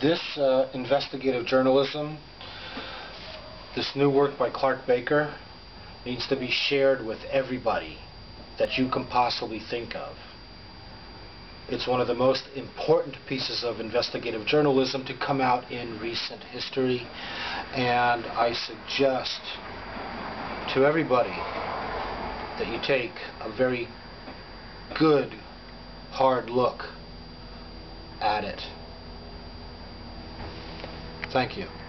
This uh, investigative journalism, this new work by Clark Baker, needs to be shared with everybody that you can possibly think of. It's one of the most important pieces of investigative journalism to come out in recent history, and I suggest to everybody that you take a very good, hard look at it. Thank you.